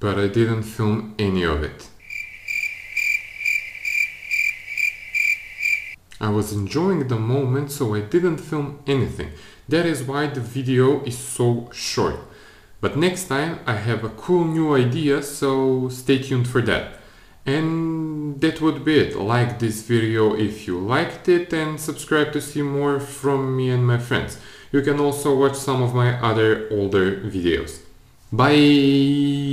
But I didn't film any of it. I was enjoying the moment so I didn't film anything. That is why the video is so short. But next time I have a cool new idea so stay tuned for that. And that would be it. Like this video if you liked it and subscribe to see more from me and my friends. You can also watch some of my other older videos. Bye!